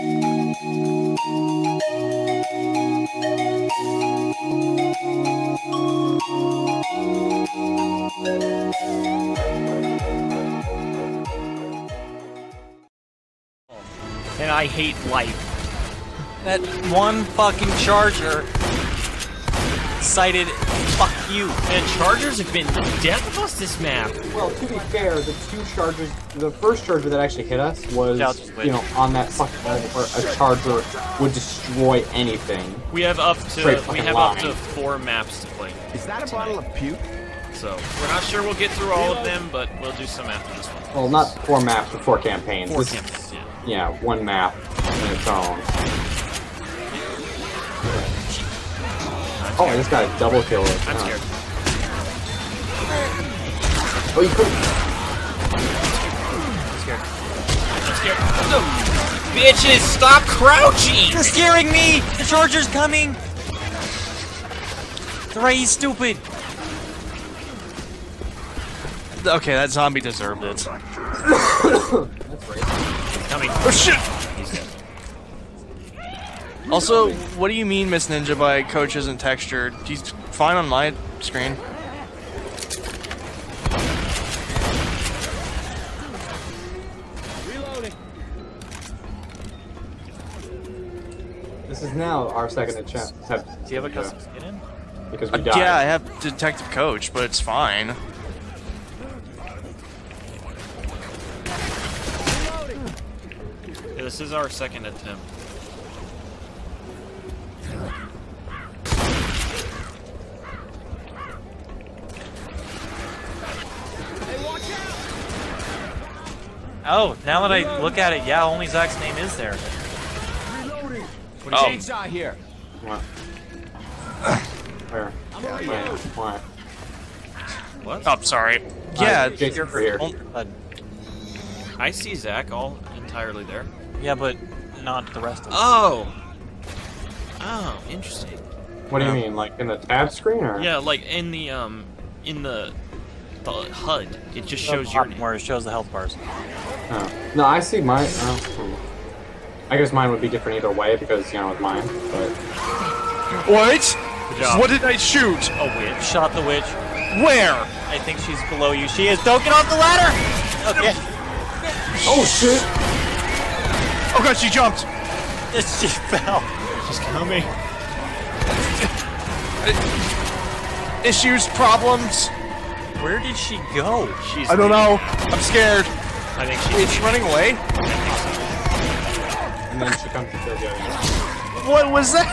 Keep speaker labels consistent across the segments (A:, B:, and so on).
A: And I hate life.
B: That one fucking charger cited fuck you.
A: And Chargers have been the death of us this map.
C: Well, to be fair, the two chargers, the first charger that actually hit us was,
B: Yeah, I'll just wait.
C: you know, on that fucking or a charger would destroy anything.
A: We have up to we
C: fucking
A: have up to four maps to play.
D: Is that a bottle of puke?
A: So we're not sure we'll get through all of them, but we'll do some after this one.
C: Well, not four maps, but four campaigns.
A: Four
C: This-
A: campaigns, yeah.
C: Yeah, one map in its own. Oh, I just got a double kill.
A: I'm
C: Huh.
A: scared.
C: Oh, you couldn't.
A: I'm scared. No. Bitches, stop crouching!
B: You're scaring me! The charger's coming! The Ray Ray's stupid!
E: Okay, that zombie deserved it.
C: That's right.
A: Coming.
E: Oh shit!
A: He's dead.
E: Also, what do you mean Miss Ninja by coach isn't textured? He's fine on my screen.
C: This is now our second attempt. attempt
B: Do you have a custom skin in?
C: Because we
E: Uh,
C: died.
E: yeah, I have detective coach, but it's fine.
A: Yeah, this is our second attempt.
B: Oh, now that I look at it, yeah, only Zach's name is there.
D: Put a
E: Oh.
D: chainsaw here.
C: What? Where? Where? Why?
A: What?
E: Oh, sorry. Yeah,
C: Uh, Jason, over here.
B: Oh, uh,
A: I see Zach all entirely there.
B: yeah, but not the rest of us.
A: Oh! Oh, interesting.
C: What do you
E: Yeah.
C: mean? Like in the tab screen or?
A: Yeah, like in the um in the the HUD, it just
B: Shows
A: shows your name.
B: where it shows the health bars.
C: Oh. No, I see mine. Oh. I guess mine would be different either way because you know it's mine. But
E: what? What did I shoot?
A: A witch.
B: Shot the witch.
E: Where?
B: I think she's below you. She is. Don't get off the ladder! Okay.
C: oh shit!
E: Oh god, she jumped.
B: She fell.
A: She's coming.
E: Issues, problems.
B: Where did she go?
A: She's
E: I don't know. I'm scared.
A: I think
E: Is
A: she's
E: she running away?
C: And then she comes to kill the other.
E: What was that?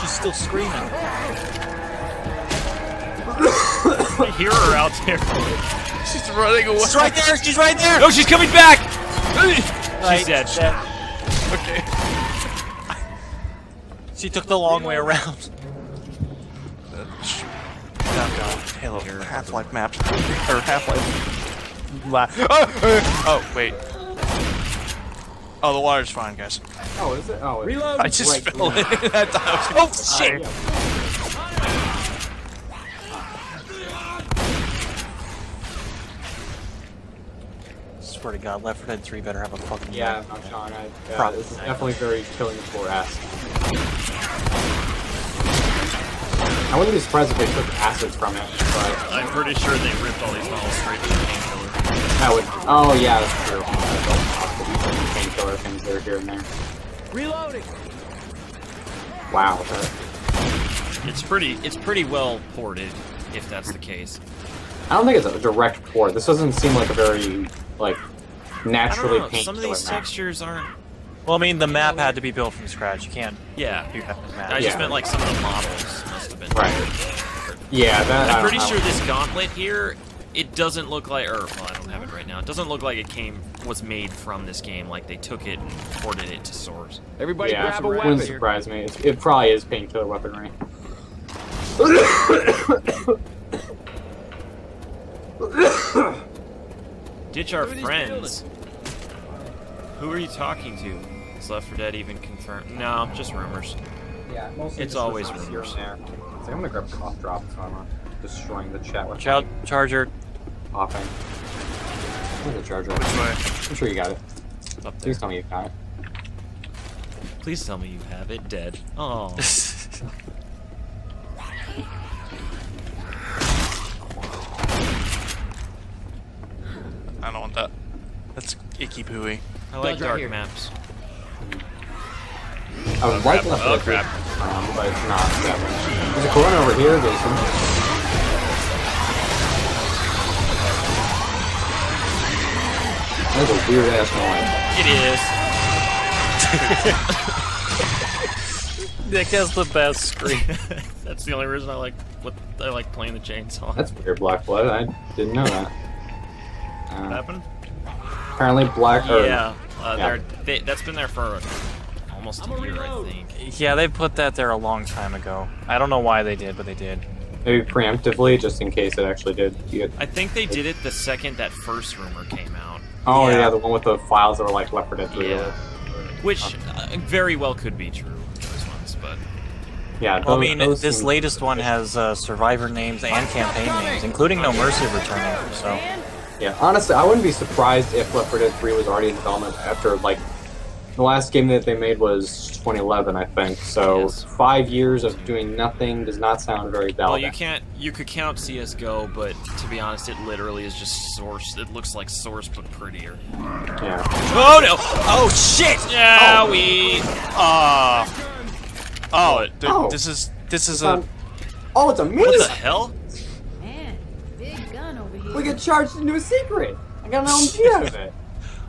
B: She's still screaming.
A: I hear her out there.
E: She's running away.
B: She's right there! She's right there!
A: No, she's coming back!
B: Right,
A: She's dead.
E: Okay.
B: She took the long way around.
E: Halo Half-Life maps or Half-Life. La- oh, wait. Oh, the water's fine, guys.
C: Oh, is it? Oh,
D: Reload.
E: I just
C: Right.
E: fell in. I thought I was-
B: Oh ah, shit! Swear to God, Left 4 Dead 3 better have a fucking
C: Yeah, I'm Sean. I, yeah,
B: Probably.
C: this is definitely very Killing Floor esque. I wouldn't be surprised if they took acids from it, but
A: I'm pretty sure they ripped all these models straight from the painkiller.
C: that would. Oh yeah, that's true. That's Painkiller things that are here and there.
D: Reloading.
C: Wow. that-
A: It's pretty it's pretty well ported, if that's the case.
C: I don't think it's a direct port. This doesn't seem like a very like
A: I don't
C: naturally
A: know, some of these
C: map.
A: textures aren't
B: Well, I mean, the map had to be built from scratch. You can't
A: yeah.
B: You have that with
A: I just
C: Yeah.
A: meant like some of the models must have been
C: Right. Yeah, that. I
A: I'm
C: don't-
A: pretty sure this gauntlet here, it doesn't look like, or well, I don't have it right now. It doesn't look like it came was made from this game. Like they took it and ported it to Source.
D: Everybody
C: Yeah,
D: grab a weapon.
C: wouldn't surprise me. It's, it probably is painkiller weaponry.
A: Ditch our
D: Look at these
A: friends. Who are you talking to? Is Left 4 Dead even confirmed? No, just rumors.
C: Yeah, mostly
A: It's
C: just
A: always
C: rumors
A: rumors.
C: here and there. It's like I'm gonna grab cough drop, so I'm not destroying the chat with
B: Watch out, Charger.
C: coughing. Where's the charger?
E: Which way?
C: I'm sure you got it.
A: It's up there.
C: Please tell me you got it.
A: Please tell me you have it dead. Oh.
E: I don't want that. That's icky pooey.
A: I like
D: Guns right
A: dark maps.
C: I was right left
A: Oh,
C: of it,
A: crap.
C: um, but it's not that one. There's a corner over here, Jason. That's a weird ass noise.
A: It is.
B: Nick has the best screen.
A: That's the only reason I like what I like playing the chainsaw.
C: That's weird, Black Blood. I didn't know that.
A: what
C: Uh,
A: happened?
C: apparently, Black. Or,
A: Yeah, uh,
C: yeah.
A: They, that's been there for almost a year, I think.
B: yeah, they put that there a long time ago. I don't know why they did, but they did.
C: Maybe preemptively, just in case it actually did. get-
A: I think they did it the second that first rumor came out,
C: Oh yeah.
B: Yeah.
C: the one with the files that were like Left 4 Dead 3.
A: Yeah. which uh, very well could be true. Those ones, but
C: Yeah.
B: Well, I mean, this latest one has uh, survivor names and campaign names, including No Mercy returning. So
C: Yeah, honestly, I wouldn't be surprised if Left 4 Dead 3 was already in development after like the last game that they made was 2011, I think. So
A: Yes.
C: five years of doing nothing does not sound very valid.
A: well, you can't. You could count CS:GO, but to be honest, it literally is just Source. It looks like Source but prettier.
C: Yeah.
A: Oh no! Oh shit! Yeah, we.
E: Uh, oh,
A: What?
C: Oh.
E: this is this is
C: It's
E: a
C: Oh, it's a me!
A: What the hell?
F: Man, big gun over here.
C: We get charged into a secret. I got an LMG out of it.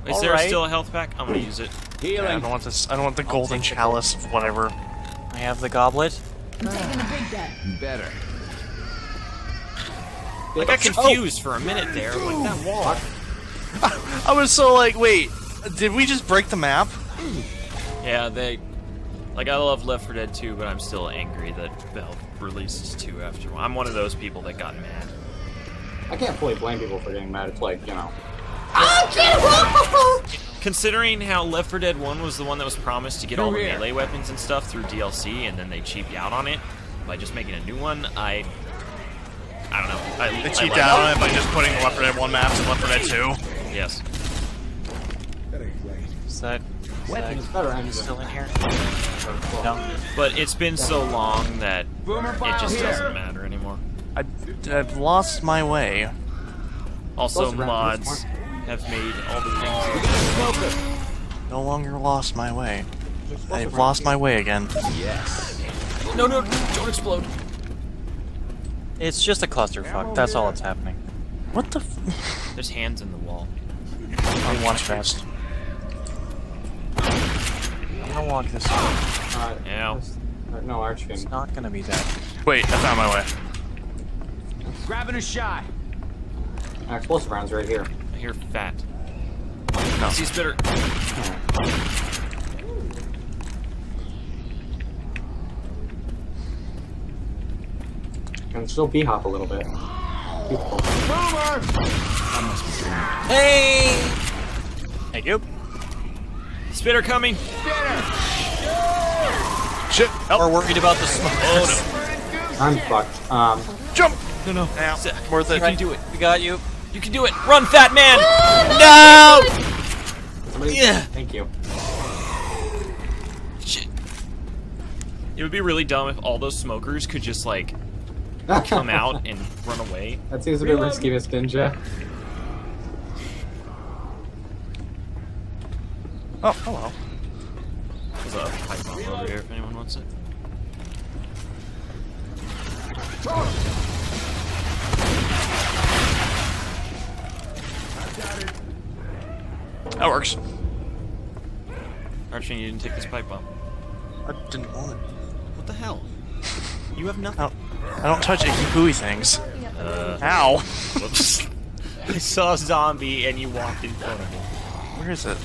A: Is there
B: Alright.
A: still a health pack? I'm gonna use it.
E: Yeah, I don't want this. I don't want the golden chalice, of whatever.
B: I have the goblet.
F: I'm taking the big gun.
D: Better.
A: I got confused for a minute there. Like that wall.
E: I was so like, wait, did we just break the map?
A: Yeah, they. Like I love Left 4 Dead 2, but I'm still angry that Valve releases 2 after. One. I'm one of those people that got mad.
C: I can't fully blame people for getting mad. It's like, you know.
A: Considering how Left 4 Dead 1 was the one that was promised to get all the
D: here.
A: melee weapons and stuff through DLC, and then they cheaped out on it by just making a new one, I. I don't know. I,
E: They
A: I
E: cheaped out
A: it.
E: on it by just putting Left 4 Dead 1 maps in Left 4 Dead 2.
A: Yes.
B: Is that, is that
C: It's better engine.
B: still in here? No.
A: But it's been so long that it just doesn't matter anymore.
E: I, I've lost my way.
A: Also,
C: Those rounds
A: mods have made all the things.
E: No longer lost my way. I've lost my way again.
D: Yes.
A: No, no, don't explode.
B: It's just a clusterfuck. That's all that's happening.
E: What the? F-
A: There's hands in the wall.
E: I want fast.
B: I'm gonna walk this way.
C: Uh,
A: Yeah.
C: this- uh, no, Archkin.
B: It's not gonna be that.
E: Wait, I found my way.
D: Grabbing a shot.
C: Uh, explosive rounds right here.
A: I hear fat.
E: No.
A: See spitter.
C: Can still b hop a little bit. Beautiful.
B: Hey! Thank you.
A: Spitter coming.
E: Shit! Help!
B: We're worried about the smoke.
A: Oh
C: I'm fucked. Um,
E: Jump!
A: no. No, no.
E: Ow. Worth it.
A: You can do it.
B: We got you.
A: You can do it. Run, fat man. no!
C: somebody,
A: Yeah.
C: Thank you.
A: Shit. It would be really dumb if all those smokers could just like come out and run away.
C: That seems a bit risky, Miss Ninja.
E: Oh, oh hello.
A: There's a pipe bomb over here if anyone wants it.
E: That works.
A: Archie, you didn't take this pipe bomb.
E: I didn't want it.
A: What the hell? You have
E: I
A: nothing.
E: don't, I don't touch icky pooey things.
A: Uh,
E: Ow!
A: whoops. I saw a zombie and you walked in front of me.
E: Where is it?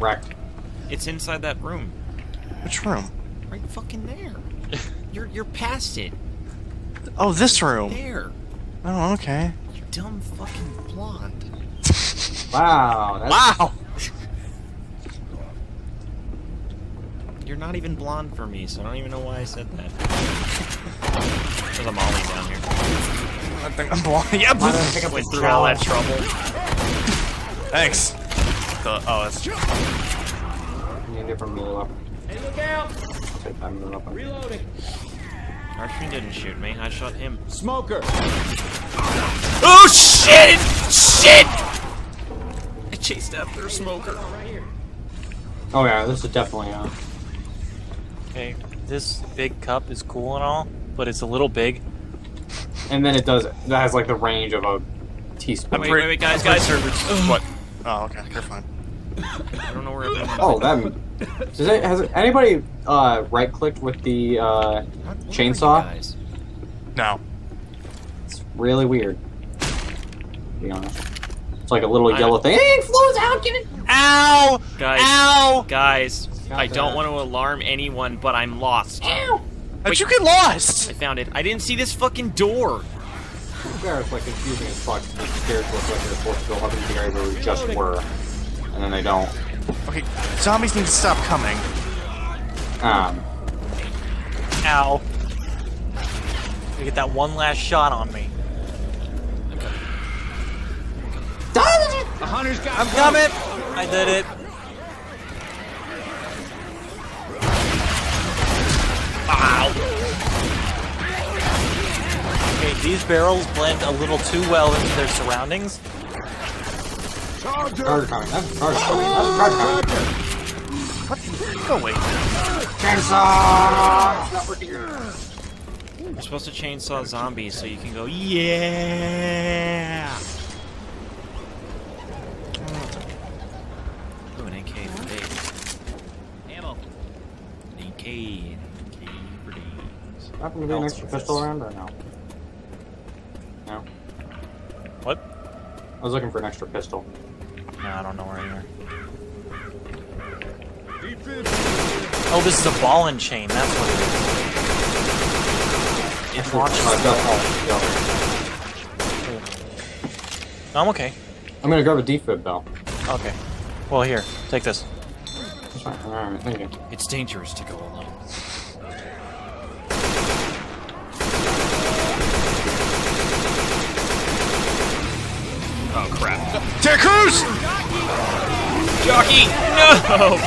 C: Wrecked.
A: It's inside that room.
E: Which room?
A: Right fucking there. You're you're past it.
E: Oh, this room.
A: There.
E: Oh, okay.
A: You dumb fucking blonde.
C: Wow. That's,
E: Wow!
A: You're not even blonde for me, so I don't even know why I said that. There's a molly down here.
E: I think I'm blind. Yep!
C: Why did I pick up
A: Went through all that trouble.
E: Thanks. The, oh, that's.
C: I need a different melee weapon.
D: Hey, look out!
C: I'm take that melee.
D: Reloading.
A: Archfiend didn't shoot me. I shot him.
D: Smoker.
A: Oh shit! Shit! I chased after a smoker.
C: Oh yeah, this is definitely uh
B: Okay, this big cup is cool and all, but it's a little big.
C: and then it does that has like the range of a teaspoon.
A: Wait, wait, wait, guys, guys.
E: what? Oh, okay. You're fine.
A: I don't know where I've been.
C: Oh, that. Does it, has anybody uh, right clicked with the uh,
A: Where are you
C: chainsaw?
E: No.
C: It's really weird. To be honest, it's like a little
A: I-
C: yellow thing. Hey, it flows out. Get it.
E: Ow!
A: Guys,
E: Ow!
A: guys, I don't want to alarm anyone, but I'm lost.
C: Ow!
E: How'd you get lost?
A: I found it. I didn't see this fucking door.
C: It's like confusing as fuck. The stairs look like they're supposed to go up into the area where we just were, and then they don't.
E: Okay, zombies need to stop coming.
C: Um,
B: Ow. You get that one last shot on me.
D: The hunter's got.
B: I'm coming! I did it. Okay, these barrels blend a little too well into their surroundings.
C: charger coming. That's charger coming. That's charger coming.
E: Go away.
C: Chainsaw! It's not.
A: You're supposed to chainsaw zombies so you can go, yeah. Ooh, an AK for days.
D: Ammo.
A: An AK, an AK for days.
C: Happen to be an extra pistol around or no? No.
B: What?
C: I was looking for an extra pistol.
B: No, I don't know where you are. Oh, this is a ball and chain. That's what it is. It launches.
C: Uh, no, oh,
B: I'm okay.
C: I'm gonna grab a defib though.
B: Okay. Well, here, take this.
C: That's fine. Alright, thank you.
A: It's dangerous to go alone. Jockey! No!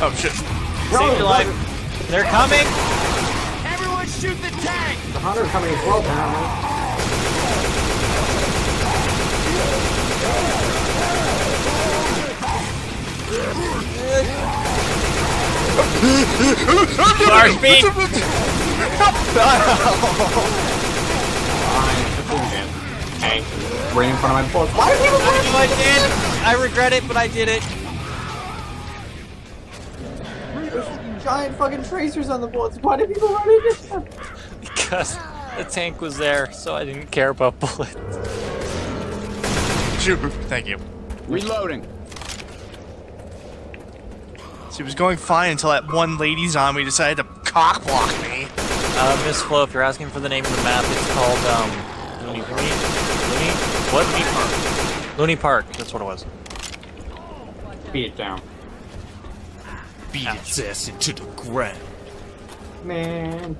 E: Oh shit.
B: Save your life. They're coming.
D: Everyone shoot the tank!
C: The hunter coming as well, apparently.
A: Sorry, me!
C: Fine. Tank. Right in front of my bullets. Why do people
B: I knew I did. I regret it, but I did it.
C: Giant fucking tracers on the bullets? Why do people run into them?
B: Because the tank was there, so I didn't care about bullets.
E: Shoot. Thank you.
D: Reloading.
E: She was going fine until that one lady zombie decided to cock block me.
B: Uh, Miss Flo, if you're asking for the name of the map, it's called, um, Looney, Looney, Looney, what? Loony Park. Loony Park, that's what it was.
C: Beat it down.
A: Beat its ass into the ground.
C: Man.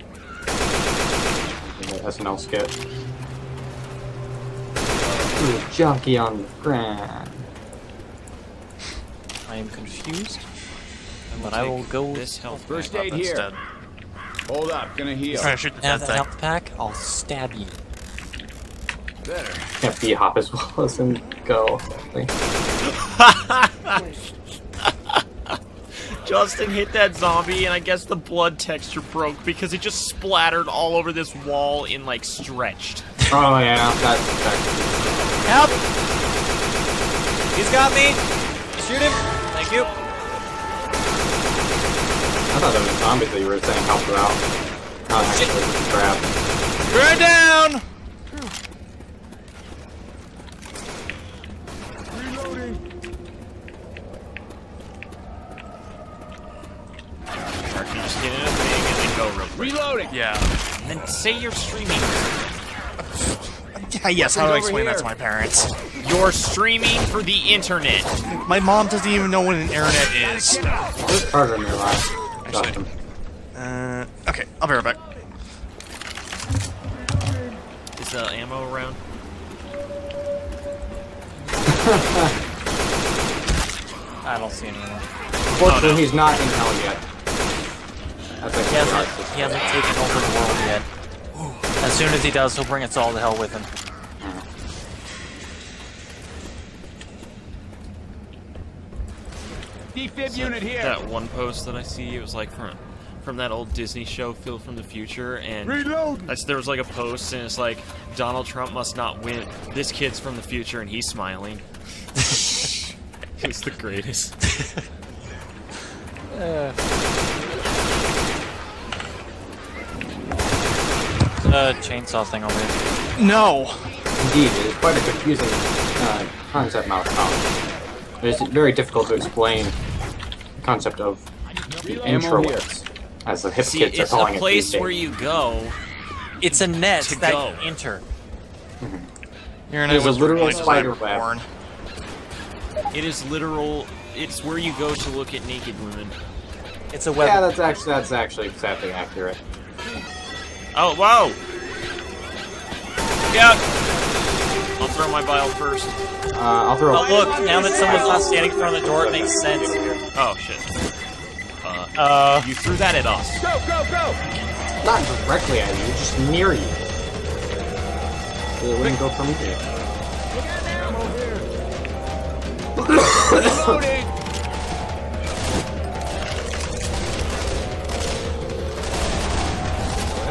C: The SNL skit. Ooh, junkie on the ground.
B: I am confused, but I will go
A: This health
D: First aid
A: up
D: here.
A: instead.
D: Hold up, gonna heal.
E: Trying to shoot the
B: Have
E: dead
B: that
E: thing.
B: health pack, I'll stab you.
D: Better.
C: Can't be hop as well as and go.
A: Justin hit that zombie, and I guess the blood texture broke because it just splattered all over this wall in like stretched.
C: Oh yeah, that's, that's
B: Help! He's got me! Shoot him! Thank you.
C: I thought that was zombies that you were saying helped her out. Not actually just a trap.
E: Burn down!
D: Reloading.
E: Yeah.
A: And then say you're streaming.
E: Yeah, yes, how do I
D: Weapons over
E: explain that to my parents?
A: You're streaming for the internet.
E: My mom doesn't even know what an internet is.
C: There's charger in your life.
E: Actually- Uh, okay, I'll be right back.
A: Is the ammo around?
B: I don't see anyone.
C: Unfortunately,
A: no.
C: he's not in hell yet. That's
B: He hasn't, he hasn't taken over the world yet. As soon as he does, he'll bring us all to hell with him.
D: Defib unit here.
A: That one post that I see, it was like from from that old Disney show, Phil from the Future, and
D: Reload.
A: that's, there was like a post, and it's like Donald Trump must not win. This kid's from the future, and he's smiling. it's the greatest.
B: Uh, chainsaw thing over here.
E: No.
C: Indeed, it is quite a confusing uh, concept, Mouse It is very difficult to explain the concept of the
D: Ammo here.
C: introlets, as the hip
A: See,
C: kids are
A: it's a
C: calling it
A: place
C: these days.
A: where you go.
B: It's a net
A: To
B: that
A: go.
B: you enter.
E: You're
C: There's a literal spider web.
E: Born.
A: It is literal. It's where you go to look at naked women.
B: It's a web.
C: Yeah, that's actually that's actually exactly accurate.
A: Oh, whoa! Yeah. I'll throw my vial first.
C: Uh, I'll throw.
B: Oh look, now that someone's not standing in front of the door, it makes sense.
A: Oh shit. Uh,
B: Uh,
A: you threw that at us.
D: Go, go, go.
C: Not directly at you, just near you. It wouldn't go from here.
D: Reloading.
C: I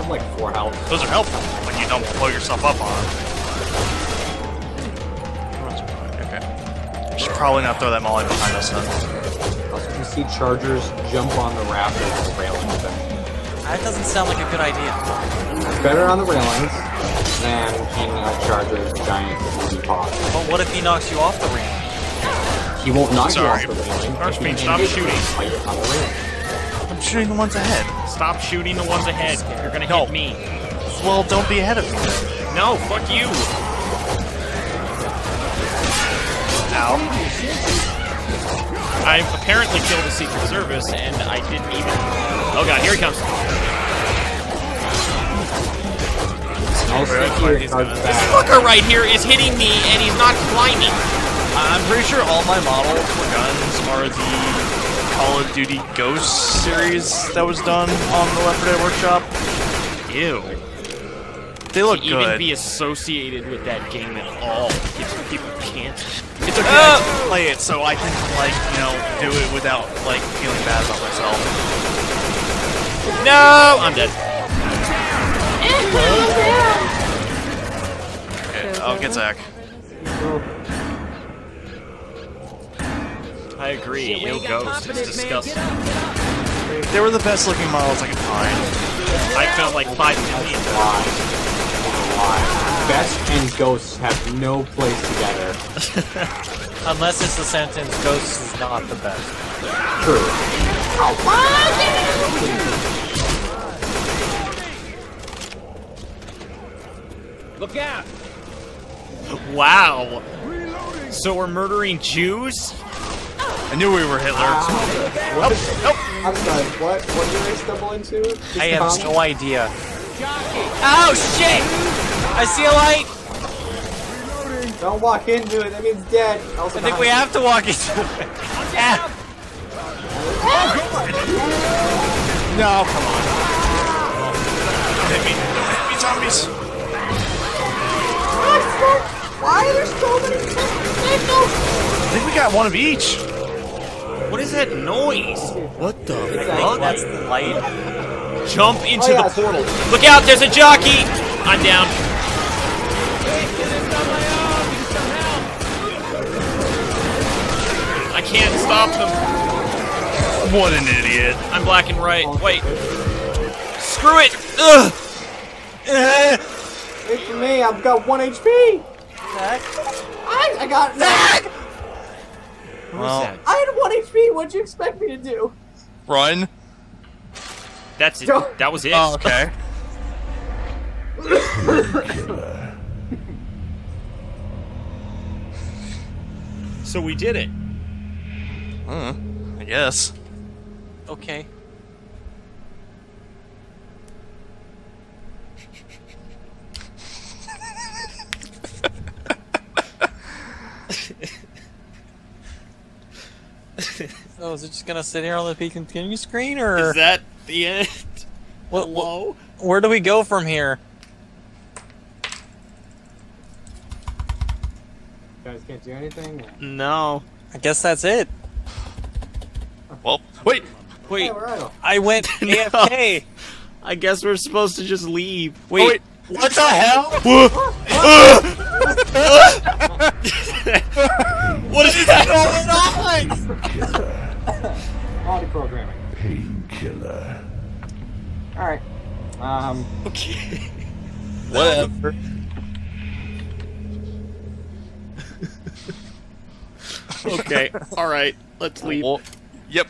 C: have like four health.
E: Those are helpful when you don't blow yourself up on them. Okay. Should probably not throw that molly behind us then.
C: Also, you see chargers jump on the rafters of the railings. Then.
B: that doesn't sound like a good idea.
C: Better on the railings than in a charger's giant wooden pod.
B: But what if he knocks you off the ramp?
C: He won't knock
E: Sorry.
C: you off the railing.
A: Archfiend,
C: if
A: stop shooting.
C: Him, fight on the railing.
E: I'm shooting the ones ahead.
A: Stop shooting the ones ahead. You're gonna
E: No.
A: hit me.
E: Well, don't be ahead of me.
A: No, fuck you.
E: Ow.
A: I apparently killed a Secret Service, and I didn't even. Oh god, here he comes.
C: Also,
E: Right,
C: here, charge back.
A: Fucker right here is hitting me, and he's not climbing.
E: I'm pretty sure all my models for guns are the Call of Duty Ghost series that was done on the Left 4 Dead Workshop.
A: Ew.
E: They look
A: To even be associated with that game at all gives people cancer.
E: It's okay I can play it so I can, like, you know, do it without, like, feeling bad about myself.
A: No, I'm dead.
E: Okay, I'll get Zach.
A: I agree. Ew, ghost. It's disgusting.
E: They were the best looking models I could find.
A: I found like five million.
C: Lie. Lie. Best and ghosts have no place together.
B: Unless it's the sentence, Ghosts is not the best.
C: True.
D: Look out.
A: Wow. So we're murdering Jews?
E: I knew we were Hitler. Ah.
C: What? I'm sorry, what? What did I stumble into? Just
B: I have
C: comment?
B: no idea. Oh shit! I see a light!
C: Don't walk into it, that means dead. Also
B: I think we have to walk into it. Yeah.
E: No, come on. Don't Hit me. Don't Hit me, zombies.
C: Why are there so many
E: I think we got one of each.
A: What is that noise? What the
B: I think
A: fuck?
B: that's the light.
A: Jump into
C: Oh, yeah,
A: the portal.
C: it's-
A: Look out, there's a jockey! I'm down. I can't stop them.
E: What an idiot.
A: I'm black and right. Wait. Screw it! Ugh!
C: Wait for me, I've got one HP! Zach? I, I got Zach!
E: Well,
A: that?
C: I had one HP, what'd you expect me to do?
E: run.
A: That's it.
C: Don't-
A: That was it.
E: Oh, okay.
A: So we did it. Huh.
E: I guess.
B: Okay. Oh, is it just gonna sit here on the peak continue screen, or
A: Is that the end?
B: what, what?
A: Hello?
B: Where do we go from here?
C: You guys can't do anything.
A: No.
B: I guess that's it.
E: Well, wait.
A: Wait.
C: Hey.
B: I went
A: No.
B: AFK.
A: I guess we're supposed to just leave.
E: Oh, wait.
B: What the hell?
A: what is that?
C: Quality programming.
G: Painkiller.
C: All right. Um.
A: Okay.
B: Whatever.
A: Okay. All right. Let's leave.
E: Well, yep.